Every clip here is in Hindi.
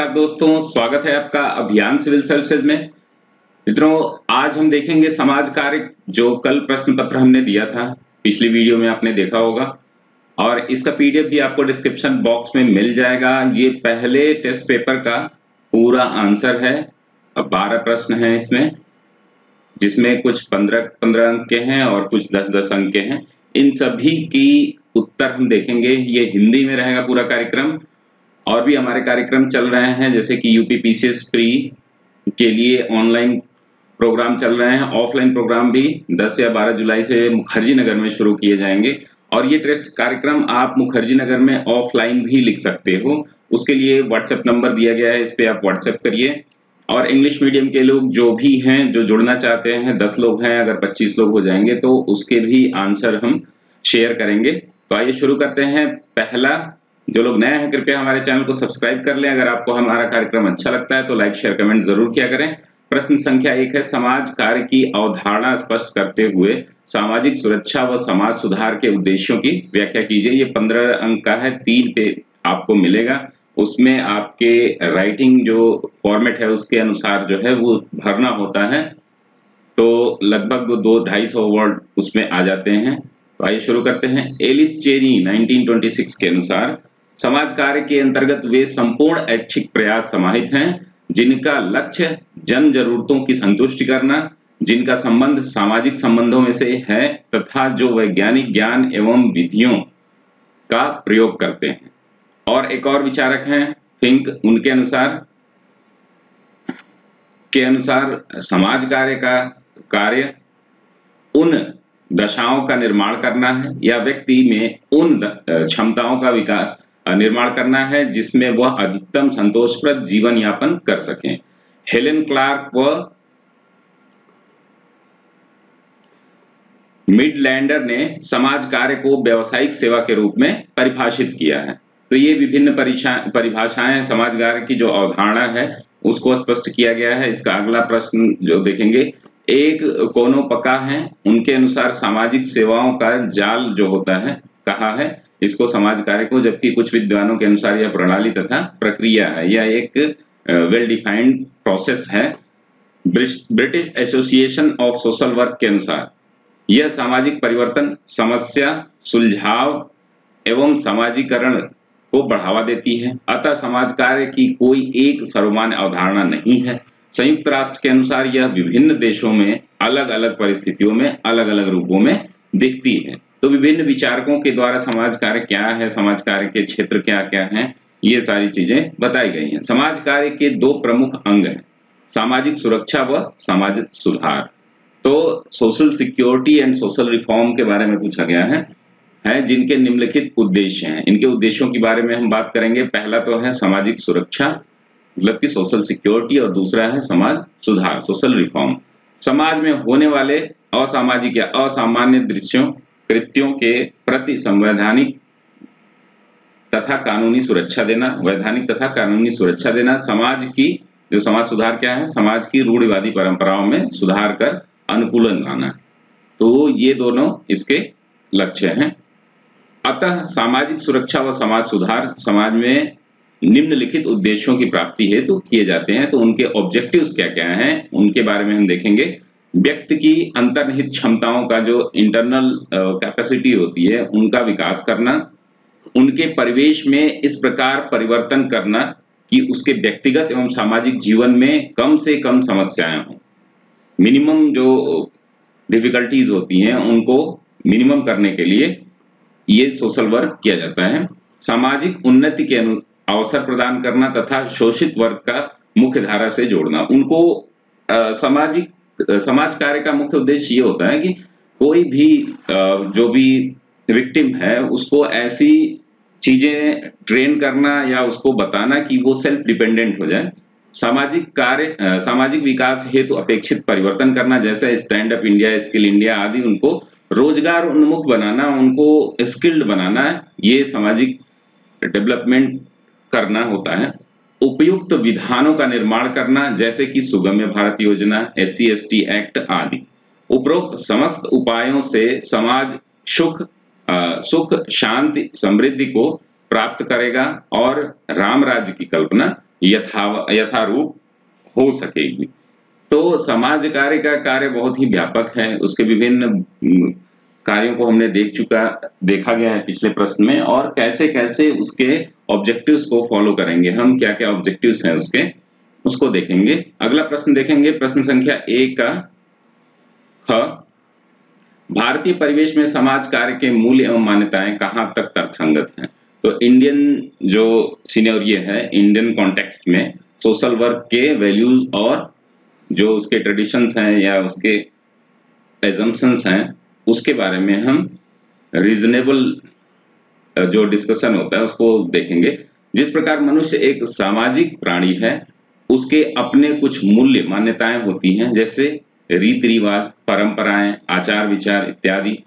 नमस्कार दोस्तों, स्वागत है आपका अभियान सिविल सर्विसेज़ में। मित्रों, आज हम देखेंगे समाज कार्य जो कल प्रश्न पत्र हमने दिया था, पिछली वीडियो में आपने देखा होगा, और इसका पीडीएफ भी आपको डिस्क्रिप्शन बॉक्स में मिल जाएगा। ये पहले टेस्ट पेपर का पूरा आंसर है बारह प्रश्न है इसमें, जिसमें कुछ पंद्रह पंद्रह अंक के हैं और कुछ दस दस अंक के हैं। इन सभी की उत्तर हम देखेंगे। ये हिंदी में रहेगा पूरा कार्यक्रम। और भी हमारे कार्यक्रम चल रहे हैं, जैसे कि यूपी पीसीएस प्री के लिए ऑनलाइन प्रोग्राम चल रहे हैं। ऑफलाइन प्रोग्राम भी 10 या 12 जुलाई से मुखर्जी नगर में शुरू किए जाएँगे। और ये टेस्ट कार्यक्रम आप मुखर्जी नगर में ऑफलाइन भी लिख सकते हो। उसके लिए व्हाट्सएप नंबर दिया गया है, इस पर आप व्हाट्सएप करिए। और इंग्लिश मीडियम के लोग जो भी हैं, जो जुड़ना चाहते हैं, दस लोग हैं, अगर पच्चीस लोग हो जाएँगे तो उसके भी आंसर हम शेयर करेंगे। तो आइए शुरू करते हैं। पहला जो लोग नए हैं, कृपया हमारे चैनल को सब्सक्राइब कर लें। अगर आपको हमारा कार्यक्रम अच्छा लगता है तो लाइक, शेयर, कमेंट ज़रूर किया करें। प्रश्न संख्या एक है, समाज कार्य की अवधारणा स्पष्ट करते हुए सामाजिक सुरक्षा व समाज सुधार के उद्देश्यों की व्याख्या कीजिए। ये पंद्रह अंक का है, तीन पे आपको मिलेगा। उसमें आपके राइटिंग जो फॉर्मेट है, उसके अनुसार जो है, वो भरना होता है। तो लगभग दो ढाई सौ वर्ड उसमें आ जाते हैं। तो आइए शुरू करते हैं। एलिस चेरी 1926 के अनुसार समाज कार्य के अंतर्गत वे संपूर्ण ऐच्छिक प्रयास समाहित हैं, जिनका लक्ष्य जन जरूरतों की संतुष्टि करना, जिनका संबंध सामाजिक संबंधों में से है तथा जो वैज्ञानिक ज्ञान एवं विधियों का प्रयोग करते हैं। और एक और विचारक हैं, फिंक, उनके अनुसार, के अनुसार समाज कार्य का कार्य उन दशाओं का निर्माण करना है, या व्यक्ति में उन क्षमताओं का विकास निर्माण करना है, जिसमें वह अधिकतम संतोषप्रद जीवन यापन कर सकें। हेलेन क्लार्क व मिडलैंडर ने समाज कार्य को व्यवसायिक सेवा के रूप में परिभाषित किया है। तो ये विभिन्न परिभाषाएँ समाज कार्य की जो अवधारणा है, उसको स्पष्ट किया गया है। इसका अगला प्रश्न जो देखेंगे, एक कोनो पका है? उनके अनुसार सामाजिक सेवाओं का जाल जो होता है, कहा है? इसको समाज कार्य को, जबकि कुछ विद्वानों के अनुसार यह प्रणाली तथा प्रक्रिया है। यह एक वेल डिफाइंड प्रोसेस है। British Association of Social Work के अनुसार। यह सामाजिक परिवर्तन, समस्या, सुलझाव एवं समाजीकरण को बढ़ावा देती है। अतः समाज कार्य की कोई एक सर्वमान्य अवधारणा नहीं है। संयुक्त राष्ट्र के अनुसार यह विभिन्न देशों में अलग अलग परिस्थितियों में अलग अलग रूपों में दिखती है। तो विभिन्न विचारकों के द्वारा समाज कार्य क्या है, समाज कार्य के क्षेत्र क्या क्या हैं, ये सारी चीज़ें बताई गई हैं। समाज कार्य के दो प्रमुख अंग हैं, सामाजिक सुरक्षा व सामाजिक सुधार। तो social security and social reform के बारे में पूछा गया है है, जिनके निम्नलिखित उद्देश्य हैं। इनके उद्देश्यों के बारे में हम बात करेंगे। पहला तो है सामाजिक सुरक्षा मतलब की सोशल सिक्योरिटी और दूसरा है समाज सुधार सोशल रिफॉर्म समाज में होने वाले असामाजिक या असामान्य दृश्यों कृत्यों के प्रति संवैधानिक तथा कानूनी सुरक्षा देना, वैधानिक तथा कानूनी सुरक्षा देना, समाज की, जो समाज सुधार क्या है, समाज की रूढ़िवादी परंपराओं में सुधार कर अनुकूलन लाना। तो ये दोनों इसके लक्ष्य हैं। अतः सामाजिक सुरक्षा व समाज सुधार, समाज में निम्नलिखित उद्देश्यों की प्राप्ति हेतु किए जाते हैं। तो उनके ऑब्जेक्टिव्स क्या क्या हैं, उनके बारे में हम देखेंगे। व्यक्ति की अंतर्निहित क्षमताओं का जो इंटरनल कैपेसिटी होती है, उनका विकास करना, उनके परिवेश में इस प्रकार परिवर्तन करना कि उसके व्यक्तिगत एवं सामाजिक जीवन में कम से कम समस्याएँ हों। मिनिमम जो डिफिकल्टीज होती हैं, उनको मिनिमम करने के लिए ये सोशल वर्क किया जाता है। सामाजिक उन्नति के अवसर प्रदान करना तथा शोषित वर्ग का मुख्य धारा से जोड़ना, उनको सामाजिक समाज कार्य का मुख्य उद्देश्य ये होता है कि कोई भी जो भी विक्टिम है, उसको ऐसी चीज़ें ट्रेन करना या उसको बताना कि वो सेल्फ डिपेंडेंट हो जाए। सामाजिक कार्य सामाजिक विकास हेतु तो अपेक्षित परिवर्तन करना, जैसे Stand Up India Skill India आदि, उनको रोज़गार उन्मुख बनाना, उनको स्किल्ड बनाना, ये सामाजिक डेवलपमेंट करना होता है। उपयुक्त विधानों का निर्माण करना, जैसे कि सुगम्य भारत योजना एस सी एक्ट आदि। उपरोक्त समस्त उपायों से समाज सुख सुख, शांति, समृद्धि को प्राप्त करेगा और राम राज्य की कल्पना यथा, यथारूप हो सकेगी। तो समाज कार्य का कार्य बहुत ही व्यापक है। उसके विभिन्न कार्यों को हमने देख चुका, देखा गया है पिछले प्रश्न में, और कैसे कैसे उसके ऑब्जेक्टिव्स को फॉलो करेंगे, हम क्या क्या ऑब्जेक्टिव्स हैं उसके, उसको देखेंगे। अगला प्रश्न देखेंगे, प्रश्न संख्या एक का, ख, भारतीय परिवेश में समाज कार्य के मूल्य एवं मान्यताएँ कहाँ तक तर्कसंगत हैं? तो इंडियन जो सीनियर ये है इंडियन कॉन्टेक्स्ट में सोशल वर्क के वैल्यूज़ और जो उसके ट्रेडिशंस हैं या उसके एजम्पन्स हैं उसके बारे में हम रीजनेबल जो डिस्कशन होता है, उसको देखेंगे। जिस प्रकार मनुष्य एक सामाजिक प्राणी है, उसके अपने कुछ मूल्य, मान्यताएँ होती हैं, जैसे रीति रिवाज, परंपराएँ, आचार विचार इत्यादि।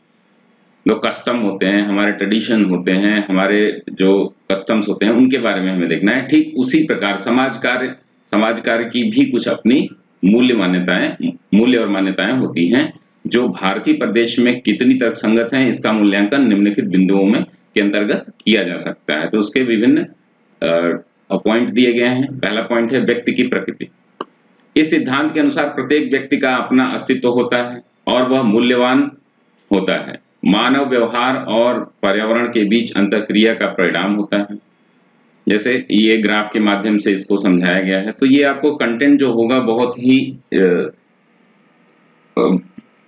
जो कस्टम होते हैं, हमारे ट्रेडिशन होते हैं, हमारे जो कस्टम्स होते हैं, उनके बारे में हमें देखना है। ठीक उसी प्रकार समाज कार्य समाज कार्य की भी कुछ अपनी मूल्य, मान्यताएँ, मूल्य और मान्यताएँ होती हैं। जो भारतीय प्रदेश में कितनी तर्क संगत है, इसका मूल्यांकन निम्नलिखित बिंदुओं में के अंतर्गत किया जा सकता है। तो उसके विभिन्न पॉइंट दिए गए हैं। पहला पॉइंट है व्यक्ति की प्रकृति। इस सिद्धांत के अनुसार प्रत्येक व्यक्ति का अपना अस्तित्व होता है और वह मूल्यवान होता है। मानव व्यवहार और पर्यावरण के अंत अंतक्रिया का परिणाम होता है। जैसे ये ग्राफ के माध्यम से इसको समझाया गया है। तो ये आपको कंटेंट जो होगा बहुत ही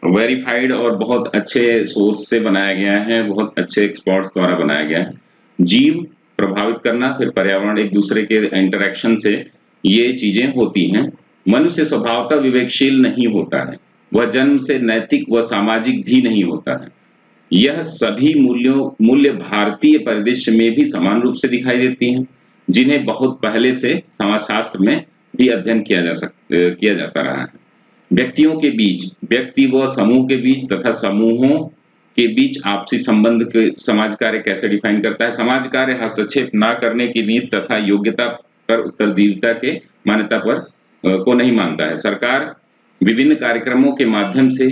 वेरीफाइड और बहुत अच्छे सोर्स से बनाया गया है, बहुत अच्छे एक्सपर्ट्स द्वारा बनाया गया है। जीव प्रभावित करना, फिर पर्यावरण एक दूसरे के इंटरेक्शन से ये चीज़ें होती हैं। मनुष्य स्वभावतः विवेकशील नहीं होता है। वह जन्म से नैतिक व सामाजिक भी नहीं होता है। यह सभी मूल्यों, मूल्य भारतीय परिदृश्य में भी समान रूप से दिखाई देती हैं, जिन्हें बहुत पहले से समाजशास्त्र में भी अध्ययन किया जा सक, किया जाता रहा है। व्यक्तियों के बीच, व्यक्ति व समूह के बीच तथा समूहों के बीच आपसी संबंध के, समाज कार्य कैसे डिफाइन करता है? समाज कार्य हस्तक्षेप न करने की नीति तथा योग्यता पर उत्तरदीयता के मान्यता पर को नहीं मानता है। सरकार विभिन्न कार्यक्रमों के माध्यम से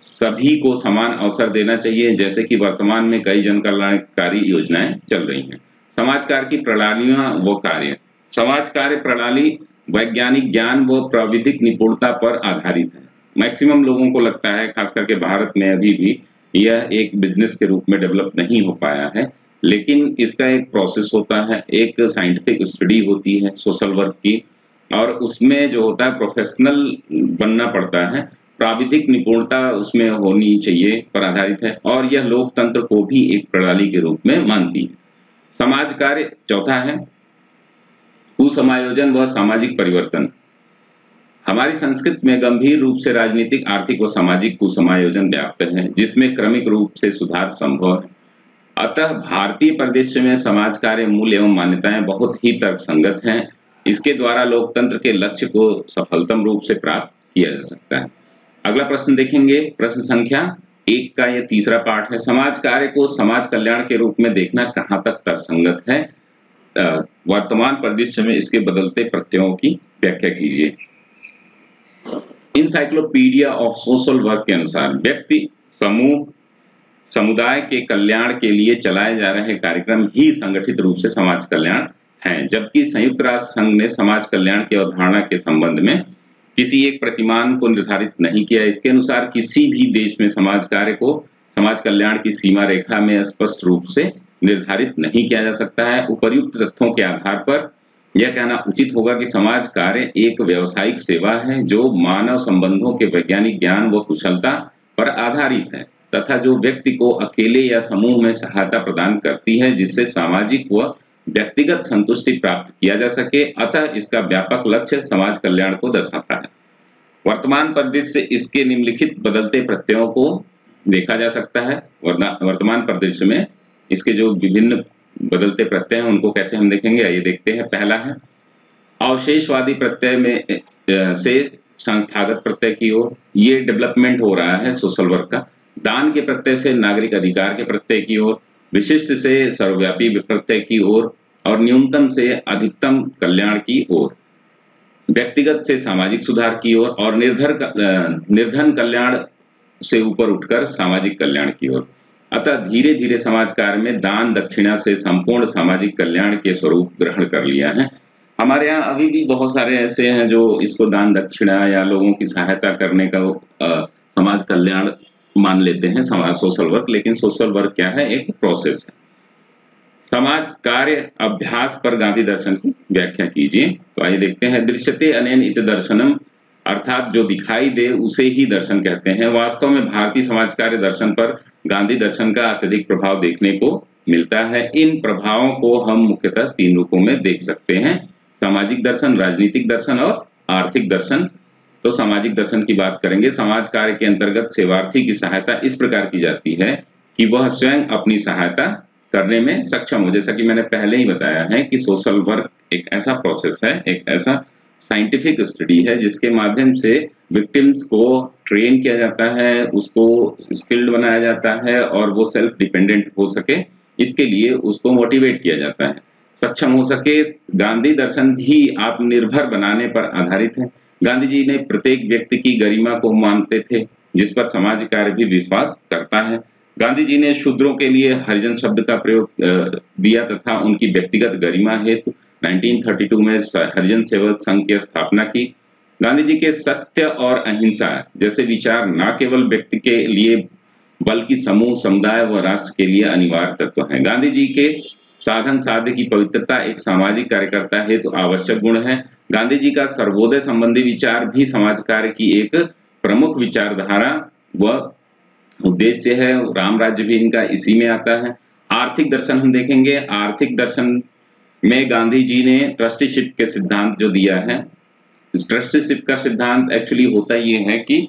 सभी को समान अवसर देना चाहिए, जैसे कि वर्तमान में कई जन कल्याणकारी योजनाएँ चल रही हैं। समाज कार्य की प्रणालियाँ व कार्य। समाज कार्य प्रणाली वैज्ञानिक ज्ञान व प्राविधिक निपुणता पर आधारित है। मैक्सिमम लोगों को लगता है, खास करके भारत में अभी भी, यह एक बिज़नेस के रूप में डेवलप नहीं हो पाया है। लेकिन इसका एक प्रोसेस होता है, एक साइंटिफिक स्टडी होती है सोशल वर्क की, और उसमें जो होता है प्रोफेशनल बनना पड़ता है। प्राविधिक निपुणता उसमें होनी चाहिए, पर आधारित है, और यह लोकतंत्र को भी एक प्रणाली के रूप में मानती है। समाज कार्य चौथा है कुसमायोजन व सामाजिक परिवर्तन। हमारी संस्कृति में गंभीर रूप से राजनीतिक, आर्थिक व सामाजिक कुसमायोजन व्याप्त है, जिसमें क्रमिक रूप से सुधार संभव है। अतः भारतीय परिदृश्य में समाज कार्य, मूल्य एवं मान्यताएँ बहुत ही तर्क संगत हैं। इसके द्वारा लोकतंत्र के लक्ष्य को सफलतम रूप से प्राप्त किया जा सकता है। अगला प्रश्न देखेंगे। प्रश्न संख्या एक का यह तीसरा पाठ है। समाज कार्य को समाज कल्याण के रूप में देखना कहाँ तक तर्कसंगत है? वर्तमान परिदृश्य में इसके बदलते प्रत्ययों की व्याख्या कीजिए। इंसाइक्लोपीडिया ऑफ़ सोशल वर्क के अनुसार व्यक्ति, समूह, समुदाय के कल्याण के लिए चलाए जा रहे कार्यक्रम ही संगठित रूप से समाज कल्याण हैं, जबकि संयुक्त राष्ट्र संघ ने समाज कल्याण की अवधारणा के संबंध में किसी एक प्रतिमान को निर्धारित नहीं किया। इसके अनुसार किसी भी देश में समाज कार्य को, समाज कल्याण की सीमा रेखा में स्पष्ट रूप से निर्धारित नहीं किया जा सकता है। उपर्युक्त तथ्यों के आधार पर यह कहना उचित होगा कि समाज कार्य एक व्यवसायिक सेवा है, जो मानव संबंधों के वैज्ञानिक ज्ञान व कुशलता पर आधारित है तथा जो व्यक्ति को अकेले या समूह में सहायता प्रदान करती है, जिससे सामाजिक व व्यक्तिगत संतुष्टि प्राप्त किया जा सके। अतः इसका व्यापक लक्ष्य समाज कल्याण को दर्शाता है। वर्तमान परिदृश्य इसके निम्नलिखित बदलते प्रत्ययों को देखा जा सकता है। वर्तमान परिदृश्य में इसके जो विभिन्न बदलते प्रत्यय हैं, उनको कैसे हम देखेंगे? ये देखते हैं। पहला है, अवशेषवादी प्रत्यय में से संस्थागत प्रत्यय की ओर ये डेवलपमेंट हो रहा है सोशल वर्क का। दान के प्रत्यय से, नागरिक अधिकार के प्रत्यय की ओर, विशिष्ट से सर्वव्यापी प्रत्यय की ओर, और न्यूनतम से अधिकतम कल्याण की ओर। व्यक्तिगत से सामाजिक सुधार की ओर, और निर्धर निर्धन कल्याण से ऊपर उठकर सामाजिक कल्याण की ओर। अतः धीरे धीरे समाज कार्य में दान दक्षिणा से संपूर्ण सामाजिक कल्याण के स्वरूप ग्रहण कर लिया है। हमारे यहाँ अभी भी बहुत सारे ऐसे हैं जो इसको दान दक्षिणा या लोगों की सहायता करने का समाज कल्याण मान लेते हैं समाज सोशल वर्क, लेकिन सोशल वर्क क्या है? एक प्रोसेस है। समाज कार्य अभ्यास पर गांधी दर्शन की व्याख्या कीजिए तो आइए देखते हैं, दृश्यते अनैन इत दर्शनम अर्थात जो दिखाई दे उसे ही दर्शन कहते हैं। वास्तव में भारतीय समाज कार्य दर्शन पर गांधी दर्शन का अत्यधिक प्रभाव देखने को मिलता है। इन प्रभावों को हम मुख्यतः तीन रूपों में देख सकते हैं। सामाजिक दर्शन, राजनीतिक दर्शन और आर्थिक दर्शन। तो सामाजिक दर्शन की बात करेंगे। समाज कार्य के अंतर्गत सेवार्थी की सहायता इस प्रकार की जाती है कि वह स्वयं अपनी सहायता करने में सक्षम हो। जैसा कि मैंने पहले ही बताया है कि सोशल वर्क एक ऐसा प्रोसेस है, एक ऐसा साइंटिफिक स्टडी है, जिसके माध्यम से विक्टिम्स को ट्रेन किया जाता है, उसको स्किल्ड बनाया जाता है और वो सेल्फ डिपेंडेंट हो सके, इसके लिए उसको मोटिवेट किया जाता है। सक्षम हो सके, गांधी दर्शन भी आत्मनिर्भर बनाने पर आधारित है। गांधी जी ने प्रत्येक व्यक्ति की गरिमा को मानते थे, जिस पर समाज कार्य भी विश्वास करता है। गांधी जी ने शूद्रों के लिए हरिजन शब्द का प्रयोग दिया तथा उनकी व्यक्तिगत गरिमा हेतु 1932 में हरिजन सेवक संघ की स्थापना की। गांधी जी के सत्य और अहिंसा, जैसे विचार न केवल व्यक्ति के लिए, बल्कि समूह, समुदाय व राष्ट्र के लिए अनिवार्य तत्व है। गांधी जी के साधन साध्य की पवित्रता एक सामाजिक कार्यकर्ता हेतु तो आवश्यक गुण है। गांधी जी का सर्वोदय संबंधी विचार भी समाज कार्य की एक प्रमुख विचारधारा व उद्देश्य है। राम राज्य भी इनका इसी में आता है। आर्थिक दर्शन हम देखेंगे। आर्थिक दर्शन में गांधी जी ने ट्रस्टीशिप के सिद्धांत जो दिया है ट्रस्टीशिप का सिद्धांत एक्चुअली होता ये है कि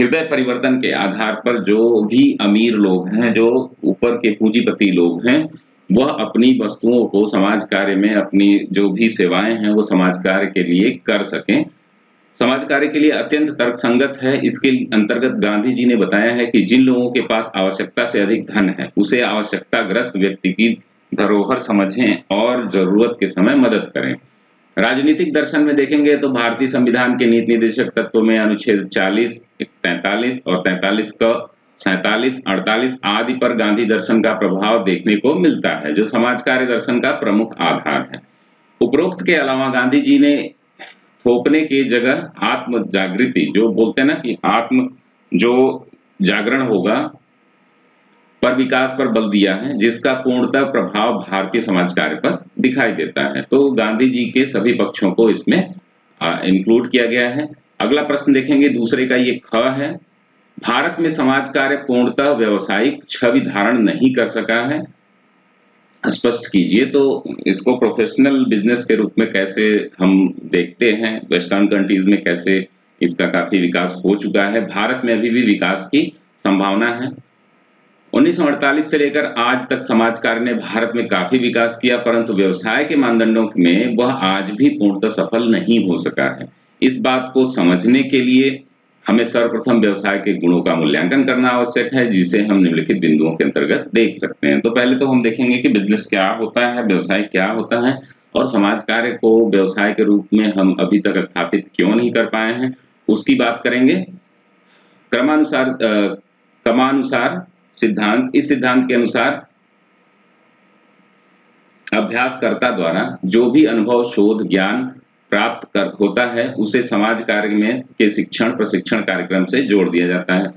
हृदय परिवर्तन के आधार पर जो भी अमीर लोग हैं, जो ऊपर के पूंजीपति लोग हैं, वह अपनी वस्तुओं को समाज कार्य में अपनी जो भी सेवाएँ हैं, वो समाज कार्य के लिए कर सकें। समाज कार्य के लिए अत्यंत तर्क संगत है। इसके अंतर्गत गांधी जी ने बताया है कि जिन लोगों के पास आवश्यकता से अधिक धन है, उसे आवश्यकता ग्रस्त व्यक्ति की धरोहर समझें और ज़रूरत के समय मदद करें। राजनीतिक दर्शन में देखेंगे तो भारतीय संविधान के नीति निर्देशक तत्व में अनुच्छेद 40, 43 और 43 का सैतालीस अड़तालीस आदि पर गांधी दर्शन का प्रभाव देखने को मिलता है जो समाज कार्य दर्शन का प्रमुख आधार है। उपरोक्त के अलावा गांधी जी ने थोपने की जगह आत्म जागृति जो बोलते हैं ना कि आत्म जो जागरण होगा पर विकास पर बल दिया है, जिसका पूर्णतः प्रभाव भारतीय समाज कार्य पर दिखाई देता है। तो गांधी जी के सभी पक्षों को इसमें इंक्लूड किया गया है। अगला प्रश्न देखेंगे, दूसरे का ये ख है। भारत में समाज कार्य पूर्णतः व्यवसायिक छवि धारण नहीं कर सका है। स्पष्ट कीजिए तो इसको प्रोफेशनल बिज़नेस के रूप में कैसे हम देखते हैं वेस्टर्न कंट्रीज़ में कैसे इसका काफ़ी विकास हो चुका है। भारत में अभी भी विकास की संभावना है। 1948 से लेकर आज तक समाज कार्य ने भारत में काफ़ी विकास किया, परंतु व्यवसाय के मानदंडों में वह आज भी पूर्णतः सफल नहीं हो सका है। इस बात को समझने के लिए हमें सर्वप्रथम व्यवसाय के गुणों का मूल्यांकन करना आवश्यक है, जिसे हम निम्नलिखित बिंदुओं के अंतर्गत देख सकते हैं। तो पहले तो हम देखेंगे कि बिज़नेस क्या होता है, व्यवसाय क्या होता है, और समाज कार्य को व्यवसाय के रूप में हम अभी तक स्थापित क्यों नहीं कर पाए हैं, उसकी बात करेंगे। क्रमानुसार क्रमानुसार सिद्धांत, इस सिद्धांत के अनुसार अभ्यासकर्ता द्वारा जो भी अनुभव, शोध, ज्ञान प्राप्त कर, होता है, उसे समाज कार्य में के शिक्षण, प्रशिक्षण कार्यक्रम से जोड़ दिया जाता है।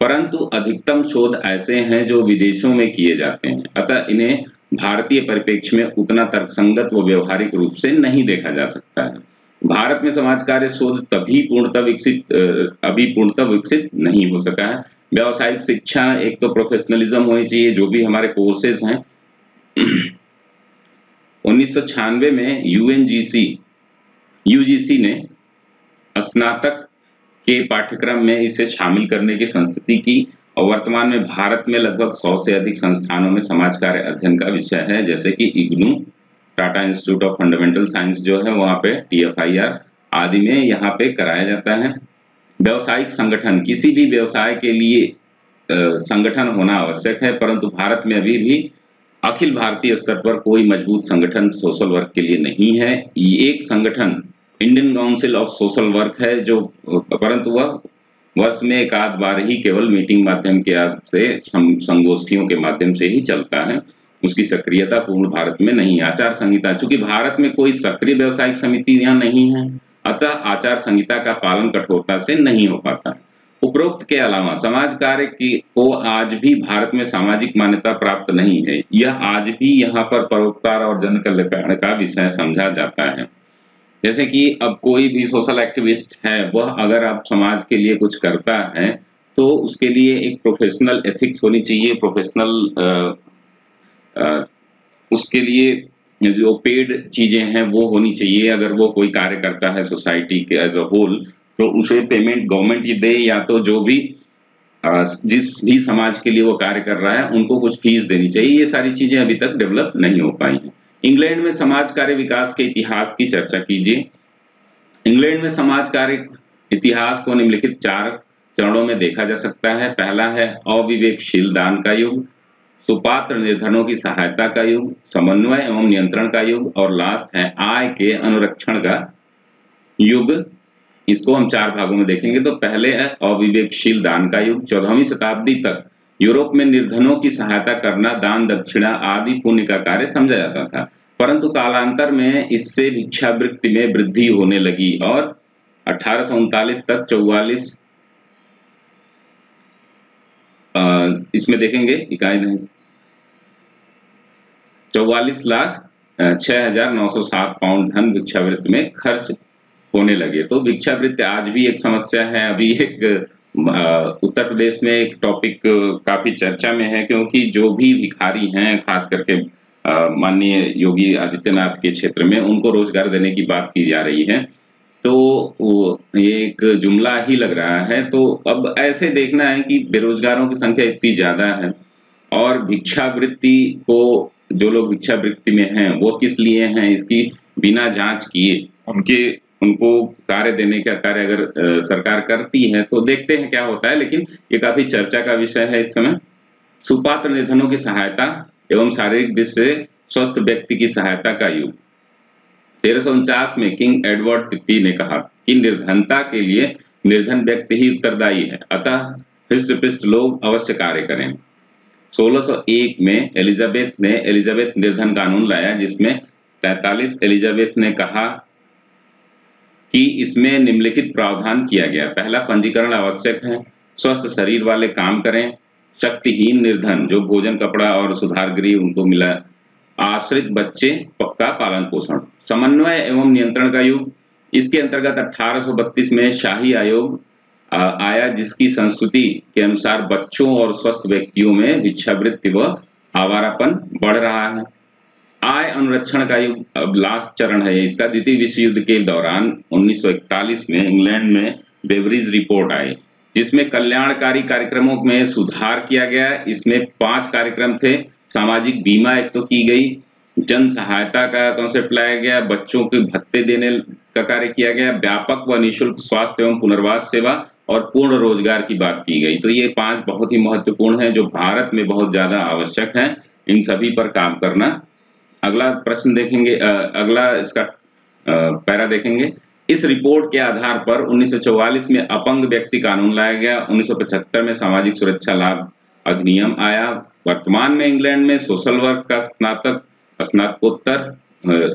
परंतु अधिकतम शोध ऐसे हैं जो विदेशों में किए जाते हैं। अतः इन्हें भारतीय परिप्रेक्ष्य में उतना तर्कसंगत व व्यवहारिक रूप से नहीं देखा जा सकता है। भारत में समाज कार्य शोध तभी पूर्णतः विकसित अभी पूर्णतः विकसित नहीं हो सका है। व्यावसायिक शिक्षा एक तो प्रोफेशनलिज्म होनी चाहिए, जो भी हमारे कोर्सेज हैं। उन्नीस सौ छियानवे में यूएनजीसी यूजीसी ने स्नातक के पाठ्यक्रम में इसे शामिल करने की संस्कृति की और वर्तमान में भारत में लगभग 100 से अधिक संस्थानों में समाज कार्य अध्ययन का विषय है, जैसे कि IGNOU, Tata Institute of Fundamental Science जो है, वहाँ पे टीएफआईआर आदि में यहाँ पे कराया जाता है। व्यवसायिक संगठन, किसी भी व्यवसाय के लिए संगठन होना आवश्यक है, परंतु भारत में अभी भी अखिल भारतीय स्तर पर कोई मज़बूत संगठन सोशल वर्क के लिए नहीं है। ये एक संगठन Indian Council of Social Work है, जो, परंतु वह वर्ष में एक आध बार ही केवल मीटिंग माध्यम के से संगोष्ठियों के माध्यम से ही चलता है। उसकी सक्रियता पूर्ण भारत में नहीं आचार संहिता, चूँकि भारत में कोई सक्रिय व्यवसायिक समितियाँ नहीं है अतः आचार संहिता का पालन कठोरता से नहीं हो पाता। उपरोक्त के अलावा, समाज कार्य की को आज भी भारत में सामाजिक मान्यता प्राप्त नहीं है। यह आज भी यहाँ पर परोपकार और जन कल्याण का विषय समझा जाता है। जैसे कि अब कोई भी सोशल एक्टिविस्ट है, वह अगर आप समाज के लिए कुछ करता है तो उसके लिए एक प्रोफेशनल एथिक्स होनी चाहिए प्रोफेशनल उसके लिए जो पेड चीज़ें हैं, वो होनी चाहिए। अगर वो कोई कार्य करता है सोसाइटी के एज अ होल तो उसे पेमेंट गवर्नमेंट ही दे या तो जो भी जिस भी समाज के लिए वो कार्य कर रहा है, उनको कुछ फ़ीस देनी चाहिए। ये सारी चीज़ें अभी तक डेवलप नहीं हो पाई हैं। इंग्लैंड में समाज कार्य विकास के इतिहास की चर्चा कीजिए। इंग्लैंड में समाज कार्य इतिहास को निम्नलिखित चार चरणों में देखा जा सकता है। पहला है अविवेकशील दान का युग। सुपात्र निर्धनों की सहायता का युग, समन्वय एवं नियंत्रण का युग और लास्ट है आय के अनुरक्षण का युग। इसको हम चार भागों में देखेंगे। तो पहले है अविवेकशील दान का युग। चौदहवीं शताब्दी तक यूरोप में निर्धनों की सहायता करना, दान, दक्षिणा आदि पुण्य का कार्य समझा जाता था। परंतु कालांतर में इससे भिक्षावृत्ति में वृद्धि होने लगी और अठारह सौ उनतालीस तक चौवालीस इसमें देखेंगे इकाई नहीं चौवालीस लाख छह हज़ार नौ सौ सात पाउंड धन भिक्षावृत्ति में खर्च होने लगे। तो भिक्षावृत्ति आज भी एक समस्या है। अभी एक उत्तर प्रदेश में एक टॉपिक काफ़ी चर्चा में है, क्योंकि जो भी भिखारी हैं, खास करके माननीय योगी आदित्यनाथ के क्षेत्र में, उनको रोज़गार देने की बात की जा रही है। तो ये एक जुमला ही लग रहा है। तो अब ऐसे देखना है कि बेरोजगारों की संख्या इतनी ज़्यादा है और भिक्षावृत्ति को जो लोग भिक्षावृत्ति में हैं, वो किस लिए हैं, इसकी बिना जाँच किए उनके, उनको कार्य देने का कार्य अगर सरकार करती है तो देखते हैं क्या होता है। लेकिन ये काफ़ी चर्चा का विषय है इस समय। सुपात्र निधनों की सहायता एवं शारीरिक दृष्टि से स्वस्थ व्यक्ति की सहायता का युग। तेरह में किंग एडवर्ड तृतीय ने कहा कि निर्धनता के लिए निर्धन व्यक्ति ही उत्तरदायी है। अतः हृष्ट पृष्ठ लोग अवश्य कार्य करें। 1601 में एलिजाबेथ ने एलिजाबेथ निर्धन कानून लाया, जिसमें 43 एलिजाबेथ ने कहा कि इसमें निम्नलिखित प्रावधान किया गया। पहला, पंजीकरण आवश्यक है। स्वस्थ शरीर वाले काम करें। शक्तिहीन निर्धन, जो भोजन, कपड़ा और सुधार गृह उनको मिला। आश्रित बच्चे का पालन पोषण। समन्वय एवं नियंत्रण का युग। इसके अंतर्गत 1832 में शाही आयोग आया, जिसकी संस्कृति के अनुसार बच्चों और स्वस्थ व्यक्तियों में भिक्षावृत्ति व आवारापन बढ़ रहा है। आय अनुरक्षण का युग अब लास्ट चरण है। इसका द्वितीय विश्व युद्ध के दौरान 1941 में इंग्लैंड में बेवरीज रिपोर्ट आई, जिसमें कल्याणकारी कार्यक्रमों में सुधार किया गया। इसमें पाँच कार्यक्रम थे सामाजिक बीमा एक तो की गई, जन सहायता का कॉन्सेप्ट लाया गया, बच्चों के भत्ते देने का कार्य किया गया, व्यापक व निःशुल्क स्वास्थ्य एवं पुनर्वास सेवा और पूर्ण रोज़गार की बात की गई। तो ये पाँच बहुत ही महत्वपूर्ण है जो भारत में बहुत ज़्यादा आवश्यक है, इन सभी पर काम करना। अगला प्रश्न देखेंगे अगला इसका पैरा देखेंगे। इस रिपोर्ट के आधार पर 1944 में अपंग व्यक्ति कानून लाया गया 1975 में सामाजिक सुरक्षा लाभ अधिनियम आया वर्तमान में इंग्लैंड में सोशल वर्क का स्नातक, स्नातकोत्तर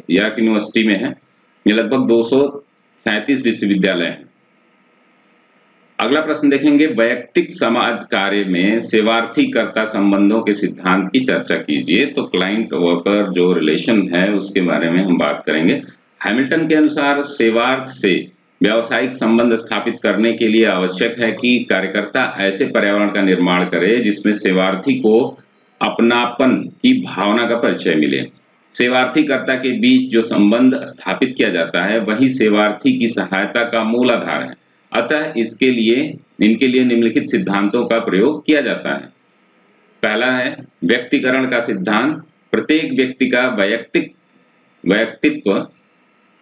या यूनिवर्सिटी में है। ये लगभग दो विश्वविद्यालय हैं। अगला प्रश्न देखेंगे। वैयक्तिक समाज कार्य में सेवार्थी कर्ता संबंधों के सिद्धांत की चर्चा कीजिए। तो क्लाइंट वर्कर जो रिलेशन है, उसके बारे में हम बात करेंगे। हैमिल्टन के अनुसार सेवार्थ से व्यावसायिक संबंध स्थापित करने के लिए आवश्यक है कि कार्यकर्ता ऐसे पर्यावरण का निर्माण करे जिसमें सेवार्थी को अपनापन की भावना का परिचय मिले। सेवार्थी कर्ता के बीच जो संबंध स्थापित किया जाता है, वही सेवार्थी की सहायता का मूल आधार है। अतः इसके लिए, इनके लिए निम्नलिखित सिद्धांतों का प्रयोग किया जाता है। पहला है, व्यक्तिकरण का सिद्धांत। प्रत्येक व्यक्ति का वैयक्तिक, व्यक्तित्व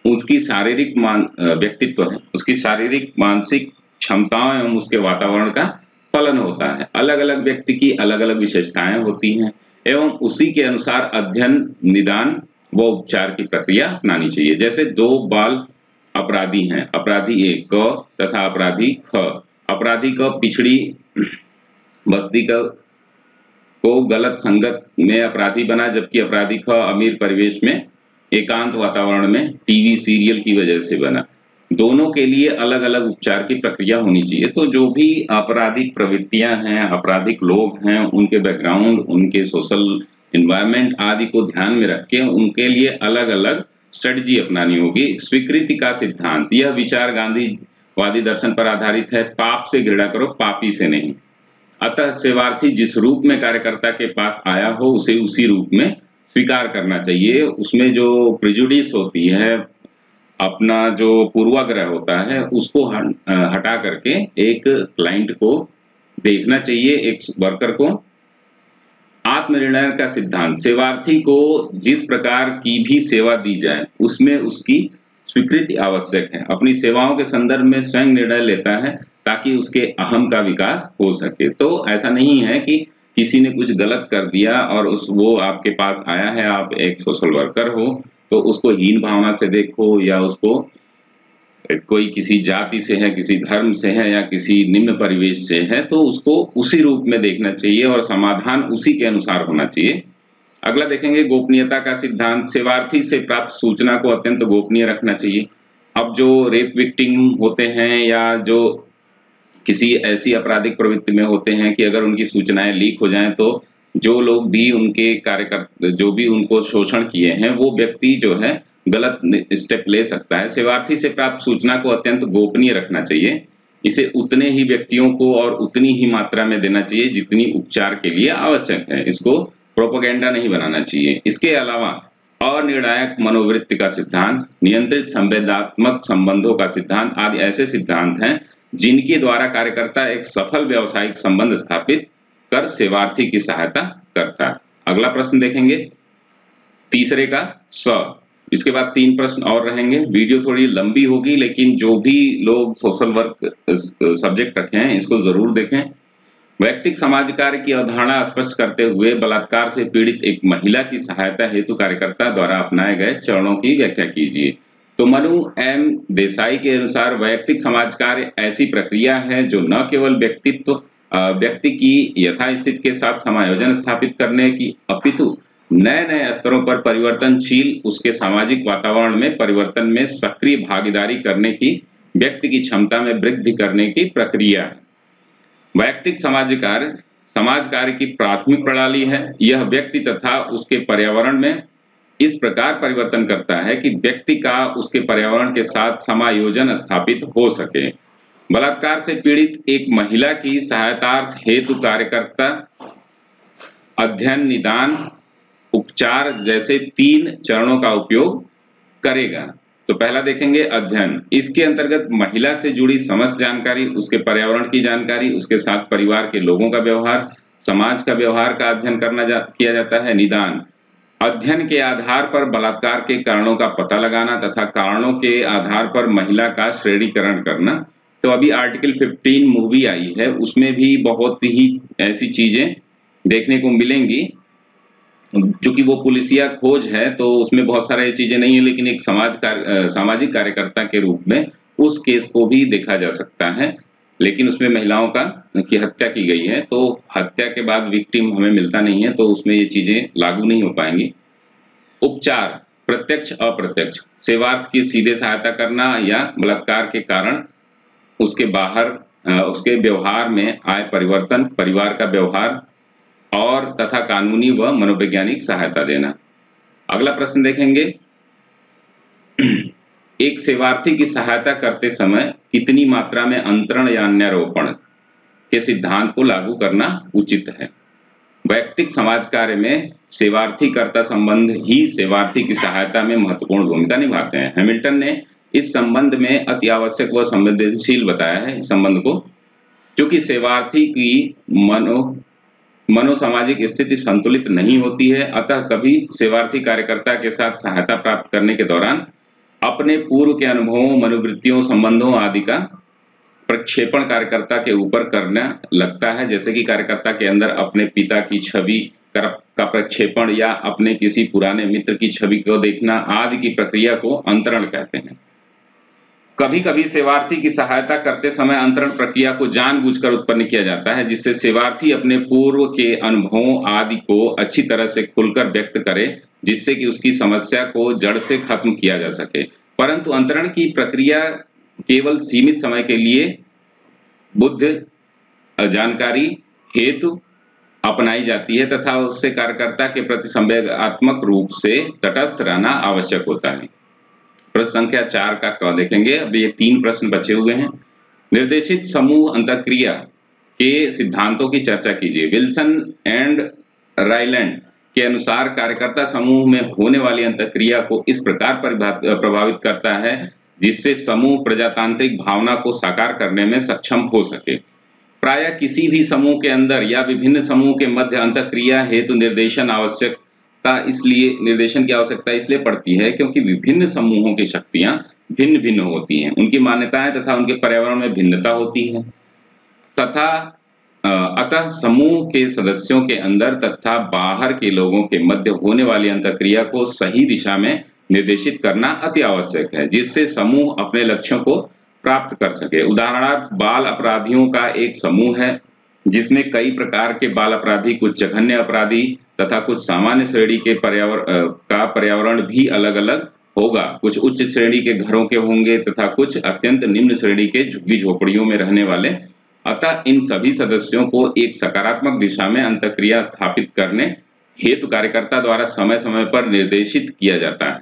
उसकी शारीरिक मान व्यक्तित्व है, उसकी शारीरिक, मानसिक क्षमताओं एवं उसके वातावरण का फलन होता है। अलग अलग व्यक्ति की अलग अलग विशेषताएँ होती हैं, एवं उसी के अनुसार अध्ययन, निदान, व उपचार की प्रक्रिया अपनानी चाहिए। जैसे दो बाल अपराधी हैं, अपराधी ए, क, तथा अपराधी ख। अपराधी क पिछड़ी बस्ती का, को गलत संगत में अपराधी बना, जबकि अपराधी ख अमीर परिवेश में एकांत वातावरण में टीवी सीरियल की वजह से बना। दोनों के लिए अलग अलग उपचार की प्रक्रिया होनी चाहिए। तो जो भी आपराधिक प्रवृत्तियाँ हैं, आपराधिक लोग हैं, उनके बैकग्राउंड उनके सोशल इन्वायरमेंट आदि को ध्यान में रख के उनके लिए अलग अलग स्ट्रेटजी अपनानी होगी। स्वीकृति का सिद्धांत, यह विचार गांधीवादी दर्शन पर आधारित है। पाप से घृणा करो, पापी से नहीं। अतः सेवार्थी जिस रूप में कार्यकर्ता के पास आया हो, उसे उसी रूप में स्वीकार करना चाहिए। उसमें जो प्रिजुडिस होती है, अपना जो पूर्वाग्रह होता है, उसको हटा करके एक क्लाइंट को देखना चाहिए, एक वर्कर को। आत्मनिर्णय का सिद्धांत, सेवार्थी को जिस प्रकार की भी सेवा दी जाए, उसमें उसकी स्वीकृति आवश्यक है। अपनी सेवाओं के संदर्भ में स्वयं निर्णय लेता है, ताकि उसके अहम का विकास हो सके। तो ऐसा नहीं है कि किसी ने कुछ गलत कर दिया और उस वो आपके पास आया है, आप एक सोशल वर्कर हो तो उसको हीन भावना से देखो या उसको कोई किसी जाति से है, किसी धर्म से है या किसी निम्न परिवेश से है तो उसको उसी रूप में देखना चाहिए और समाधान उसी के अनुसार होना चाहिए। अगला देखेंगे, गोपनीयता का सिद्धांत। सेवार्थी से प्राप्त सूचना को अत्यंत गोपनीय रखना चाहिए। अब जो रेप विक्टिम होते हैं या जो किसी ऐसी आपराधिक प्रवृत्ति में होते हैं कि अगर उनकी सूचनाएँ लीक हो जाएँ तो जो लोग भी उनके कार्यकर्ता जो भी उनको शोषण किए हैं, वो व्यक्ति जो है गलत स्टेप ले सकता है। सेवार्थी से प्राप्त सूचना को अत्यंत गोपनीय रखना चाहिए। इसे उतने ही व्यक्तियों को और उतनी ही मात्रा में देना चाहिए जितनी उपचार के लिए आवश्यक है। इसको प्रोपोगेंडा नहीं बनाना चाहिए। इसके अलावा अनिर्णायक मनोवृत्ति का सिद्धांत, नियंत्रित संवेदात्मक संबंधों का सिद्धांत आदि ऐसे सिद्धांत हैं जिनके द्वारा कार्यकर्ता एक सफल व्यवसायिक संबंध स्थापित कर सेवार्थी की सहायता करता है। अगला प्रश्न देखेंगे। तीसरे का, स। इसके बाद तीन प्रश्न और रहेंगे। वीडियो थोड़ी लंबी होगी, लेकिन जो भी लोग सोशल वर्क, सब्जेक्ट रखे हैं, इसको ज़रूर देखें। वैयक्तिक समाज कार्य की अवधारणा स्पष्ट करते हुए बलात्कार से पीड़ित एक महिला की सहायता हेतु कार्यकर्ता द्वारा अपनाए गए चरणों की व्याख्या कीजिए। तो मनु एम देसाई के अनुसार वैयक्तिक समाज कार्य ऐसी प्रक्रिया है जो न केवल व्यक्तित्व व्यक्ति की यथास्थिति के साथ समायोजन स्थापित करने की, अपितु नए नए स्तरों पर परिवर्तनशील उसके सामाजिक वातावरण में परिवर्तन में सक्रिय भागीदारी करने की, व्यक्ति की क्षमता में वृद्धि करने की प्रक्रिया है। वैयक्तिक समाज कार्य समाज कार्य की प्राथमिक प्रणाली है। यह व्यक्ति तथा उसके पर्यावरण में इस प्रकार परिवर्तन करता है कि व्यक्ति का उसके पर्यावरण के साथ समायोजन स्थापित हो सके। बलात्कार से पीड़ित एक महिला की सहायतार्थ हेतु कार्यकर्ता अध्ययन निदान उपचार जैसे तीन चरणों का उपयोग करेगा। तो पहला देखेंगे अध्ययन। इसके अंतर्गत महिला से जुड़ी समस्त जानकारी उसके पर्यावरण की जानकारी उसके साथ परिवार के लोगों का व्यवहार समाज का व्यवहार का अध्ययन करना जा, किया जाता है। निदान। अध्ययन के आधार पर बलात्कार के कारणों का पता लगाना तथा कारणों के आधार पर महिला का श्रेणीकरण करना। तो अभी आर्टिकल 15 मूवी आई है उसमें भी बहुत ही ऐसी चीज़ें देखने को मिलेंगी। क्योंकि वो पुलिसिया खोज है तो उसमें बहुत सारी चीज़ें नहीं है लेकिन एक समाज कार, सामाजिक कार्यकर्ता के रूप में उस केस को भी देखा जा सकता है। लेकिन उसमें महिलाओं का की हत्या की गई है तो हत्या के बाद विक्टिम हमें मिलता नहीं है तो उसमें ये चीज़ें लागू नहीं हो पाएँगी। उपचार, प्रत्यक्ष, अप्रत्यक्ष, सेवार्थ की सीधे सहायता करना या बलात्कार के कारण उसके बाहर उसके व्यवहार में आए परिवर्तन, परिवार का व्यवहार और तथा कानूनी व मनोवैज्ञानिक सहायता देना। अगला प्रश्न देखेंगे। एक सेवार्थी की सहायता करते समय कितनी मात्रा में अंतरण या अन्यारोपण के सिद्धांत को लागू करना उचित है। वैयक्तिक समाज कार्य में सेवार्थी कर्ता संबंध ही सेवार्थी की सहायता में महत्वपूर्ण भूमिका निभाते हैं। हैमिल्टन ने इस संबंध में अति आवश्यक व संवेदनशील बताया है। इस संबंध को, क्योंकि सेवार्थी की मनो, मनोसामाजिक स्थिति संतुलित नहीं होती है, अतः कभी सेवार्थी कार्यकर्ता के साथ सहायता प्राप्त करने के दौरान अपने पूर्व के अनुभवों, मनोवृत्तियों, संबंधों आदि का प्रक्षेपण कार्यकर्ता के ऊपर करना लगता है। जैसे कि कार्यकर्ता के अंदर अपने पिता की छवि का प्रक्षेपण या अपने किसी पुराने मित्र की छवि को देखना आदि की प्रक्रिया को अंतरण कहते हैं। कभी कभी सेवार्थी की सहायता करते समय अंतरण प्रक्रिया को जानबूझकर उत्पन्न किया जाता है, जिससे सेवार्थी अपने पूर्व के अनुभवों आदि को अच्छी तरह से खुलकर व्यक्त करे, जिससे कि उसकी समस्या को जड़ से खत्म किया जा सके। परंतु अंतरण की प्रक्रिया केवल सीमित समय के लिए बुद्ध जानकारी, हेतु अपनाई जाती है, तथा उससे कार्यकर्ता के प्रति संवेगात्मक रूप से तटस्थ रहना आवश्यक होता है। प्रश्न संख्या चार का क देखेंगे। अभी ये तीन प्रश्न बचे हुए हैं। निर्देशित समूह अंतक्रिया के सिद्धांतों की चर्चा कीजिए। विल्सन एंड राइलैंड के अनुसार कार्यकर्ता समूह में होने वाली अंतक्रिया को इस प्रकार प्रभावित करता है, जिससे समूह प्रजातांत्रिक भावना को साकार करने में सक्षम हो सके। प्राय किसी भी समूह के अंदर या विभिन्न समूह के मध्य अंतक्रिया हेतु निर्देशन आवश्यकता इसलिए, निर्देशन की आवश्यकता इसलिए पड़ती है क्योंकि विभिन्न समूहों की शक्तियाँ भिन्न भिन्न होती हैं। उनकी मान्यताएँ तथा उनके पर्यावरण में भिन्नता होती है। तथा अतः समूह के सदस्यों के अंदर तथा बाहर के लोगों के मध्य होने वाली अंतक्रिया को सही दिशा में निर्देशित करना अति आवश्यक है, जिससे समूह अपने लक्ष्यों को प्राप्त कर सके। उदाहरणार्थ, बाल अपराधियों का एक समूह है। जिसमें कई प्रकार के बाल अपराधी, कुछ जघन्य अपराधी तथा कुछ सामान्य श्रेणी के पर्यावरण का पर्यावरण भी अलग अलग होगा। कुछ उच्च श्रेणी के घरों के होंगे तथा कुछ अत्यंत निम्न श्रेणी के झुग्गी झोपड़ियों में रहने वाले। अतः इन सभी सदस्यों को एक सकारात्मक दिशा में अंतक्रिया स्थापित करने हेतु कार्यकर्ता द्वारा समय समय पर निर्देशित किया जाता है।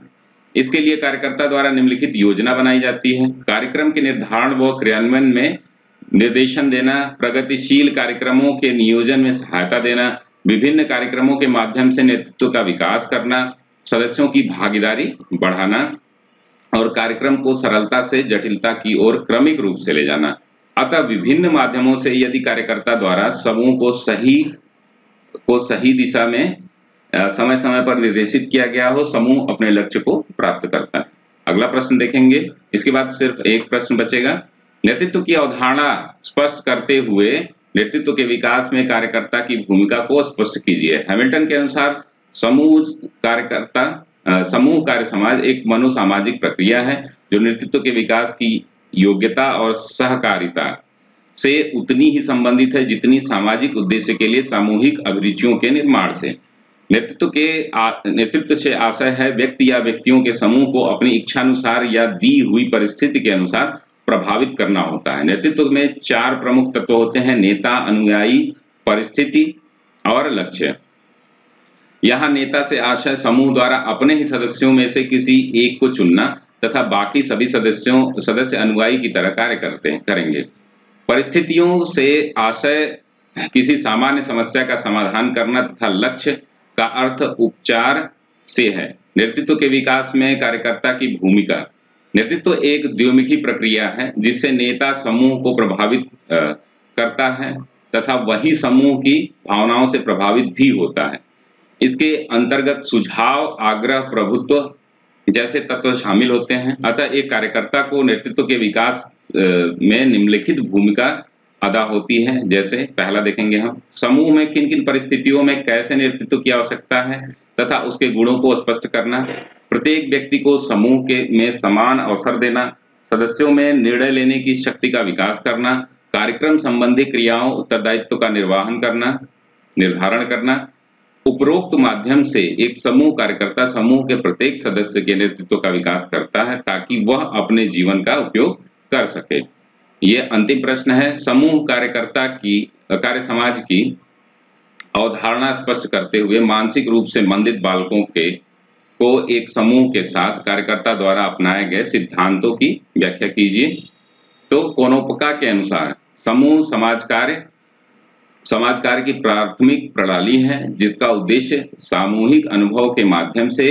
इसके लिए कार्यकर्ता द्वारा निम्नलिखित योजना बनाई जाती है। कार्यक्रम के निर्धारण व क्रियान्वयन में निर्देशन देना, प्रगतिशील कार्यक्रमों के नियोजन में सहायता देना, विभिन्न कार्यक्रमों के माध्यम से नेतृत्व का विकास करना, सदस्यों की भागीदारी बढ़ाना और कार्यक्रम को सरलता से, जटिलता की ओर क्रमिक रूप से ले जाना। अतः विभिन्न माध्यमों से यदि कार्यकर्ता द्वारा समूह को सही को सही दिशा में समय समय पर निर्देशित किया गया हो, समूह अपने लक्ष्य को प्राप्त करता है। अगला प्रश्न देखेंगे। इसके बाद सिर्फ़ एक प्रश्न बचेगा। नेतृत्व की अवधारणा स्पष्ट करते हुए नेतृत्व के विकास में कार्यकर्ता की भूमिका को स्पष्ट कीजिए। हैमिल्टन के अनुसार समूह कार्यकर्ता समूह कार्य समाज एक मनोसामाजिक प्रक्रिया है जो नेतृत्व के विकास की योग्यता और सहकारिता से उतनी ही संबंधित है जितनी सामाजिक उद्देश्य के लिए सामूहिक अभिरुचियों के निर्माण से। नेतृत्व के नेतृत्व से आशय है व्यक्ति या व्यक्तियों के समूह को अपनी इच्छानुसार या दी हुई परिस्थिति के अनुसार प्रभावित करना होता है। नेतृत्व में चार प्रमुख तत्व होते हैं, नेता, अनुयायी, परिस्थिति और लक्ष्य। यहाँ नेता से आशय समूह द्वारा अपने ही सदस्यों में से किसी एक को चुनना तथा बाकी सभी सदस्यों, सदस्य अनुयायी की तरह कार्य करते हैं करेंगे। परिस्थितियों से आशय, किसी सामान्य समस्या का समाधान करना तथा लक्ष्य का अर्थ उपचार से है। नेतृत्व के विकास में कार्यकर्ता की भूमिका। नेतृत्व एक द्विमुखी प्रक्रिया है, जिससे नेता समूह को प्रभावित करता है, तथा वही समूह की भावनाओं से प्रभावित भी होता है। इसके अंतर्गत सुझाव, आग्रह, प्रभुत्व जैसे तत्व शामिल होते हैं। अतः एक कार्यकर्ता को नेतृत्व के विकास में निम्नलिखित भूमिका अदा होती है, जैसे पहला देखेंगे हम। समूह में किन किन परिस्थितियों में कैसे नेतृत्व की आवश्यकता है, तथा उसके गुणों को स्पष्ट करना। प्रत्येक व्यक्ति को समूह के में समान अवसर देना, सदस्यों में निर्णय लेने की शक्ति का विकास करना, कार्यक्रम संबंधी क्रियाओं, उत्तरदायित्व का निर्वाहन करना, निर्धारण करना, उपरोक्त माध्यम से एक समूह कार्यकर्ता समूह के प्रत्येक सदस्य के नेतृत्व का विकास करता है ताकि वह अपने जीवन का उपयोग कर सके। ये अंतिम प्रश्न है। समूह कार्यकर्ता की, कार्य समाज की अवधारणा स्पष्ट करते हुए मानसिक रूप से मंदित बालकों के को एक समूह के साथ कार्यकर्ता द्वारा अपनाए गए सिद्धांतों की व्याख्या कीजिए। तो कोनोपका के अनुसार, समूह समाज कार्य समाज कार्य की प्राथमिक प्रणाली है, जिसका उद्देश्य सामूहिक अनुभव के माध्यम से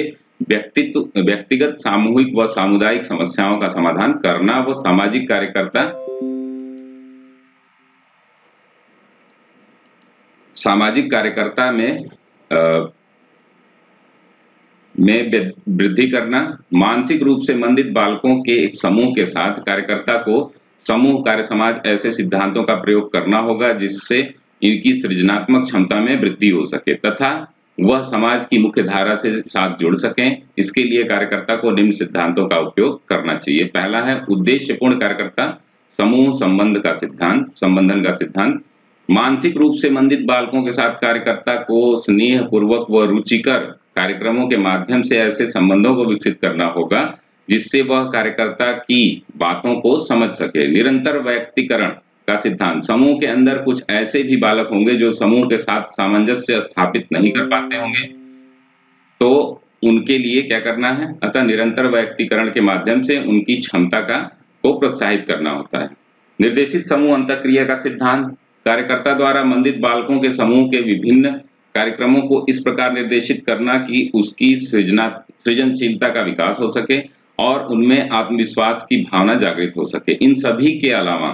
व्यक्तित्व, व्यक्तिगत सामूहिक व सामुदायिक समस्याओं का समाधान करना व सामाजिक कार्यकर्ता सामाजिक कार्यकर्ता में में वृद्धि करना, मानसिक रूप से मंदित बालकों के एक समूह के साथ कार्यकर्ता को समूह, कार्य समाज ऐसे सिद्धांतों का प्रयोग करना होगा जिससे इनकी सृजनात्मक क्षमता में वृद्धि हो सके तथा वह समाज की मुख्य धारा से साथ जुड़ सकें। इसके लिए कार्यकर्ता को निम्न सिद्धांतों का उपयोग करना चाहिए। पहला है उद्देश्यपूर्ण कार्यकर्ता, समूह, संबंध का सिद्धांत, संबंधन का सिद्धांत। मानसिक रूप से मंदित बालकों के साथ कार्यकर्ता को स्नेह पूर्वक व रुचिकर कार्यक्रमों के माध्यम से ऐसे संबंधों को विकसित करना होगा, जिससे वह कार्यकर्ता की बातों को समझ सके। निरंतर व्यक्तिकरण का सिद्धांत। समूह के अंदर कुछ ऐसे भी बालक होंगे जो समूह के साथ सामंजस्य स्थापित नहीं कर पाते होंगे। तो उनके लिए क्या करना है? अतः निरंतर व्यक्तिकरण के माध्यम से उनकी क्षमता का को प्रोत्साहित करना होता है। निर्देशित समूह अंतक्रिया का सिद्धांत। कार्यकर्ता द्वारा मंदित बालकों के समूह के विभिन्न कार्यक्रमों को इस प्रकार निर्देशित करना कि उसकी सृजना, सृजनशीलता का विकास हो सके और उनमें आत्मविश्वास की भावना जागृत हो सके। इन सभी के अलावा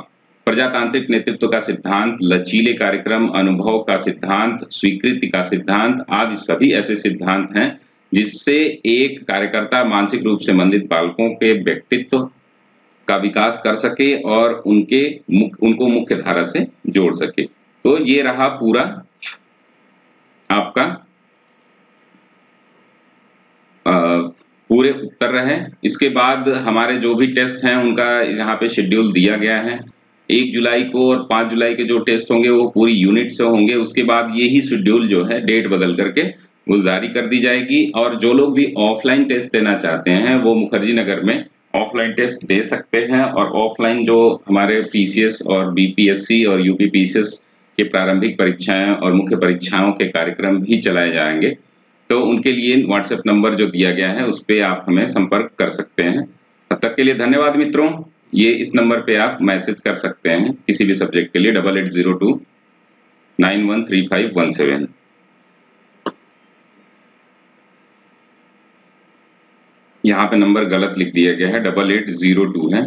प्रजातांत्रिक नेतृत्व का सिद्धांत, लचीले कार्यक्रम, अनुभव का सिद्धांत, स्वीकृति का सिद्धांत आदि सभी ऐसे सिद्धांत हैं जिससे एक कार्यकर्ता मानसिक रूप से मंदित बालकों के व्यक्तित्व का विकास कर सके और उनके उनको मुख्य धारा से जोड़ सके। तो ये रहा पूरा आपका आ, पूरे उत्तर रहे। इसके बाद हमारे जो भी टेस्ट हैं उनका यहाँ पे शेड्यूल दिया गया है। एक जुलाई को और पाँच जुलाई के जो टेस्ट होंगे वो पूरी यूनिट से होंगे। उसके बाद ये ही शेड्यूल जो है डेट बदल करके वो जारी कर दी जाएगी। और जो लोग भी ऑफलाइन टेस्ट देना चाहते हैं वो मुखर्जी नगर में ऑफलाइन टेस्ट दे सकते हैं और ऑफलाइन जो हमारे पीसीएस और बीपीएससी और यूपीपीसीएस के प्रारंभिक परीक्षाएँ और मुख्य परीक्षाओं के कार्यक्रम भी चलाए जाएँगे। तो उनके लिए व्हाट्सएप नंबर जो दिया गया है, उस पर आप हमें संपर्क कर सकते हैं। तब तक के लिए धन्यवाद मित्रों। ये इस नंबर पे आप मैसेज कर सकते हैं किसी भी सब्जेक्ट के लिए, double eight zero two nine one three five one seven. यहाँ पे नंबर गलत लिख दिया गया है डबल एट ज़ीरो टू है।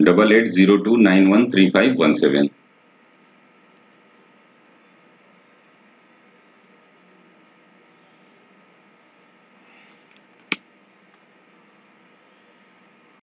Double eight zero two nine one three five one seven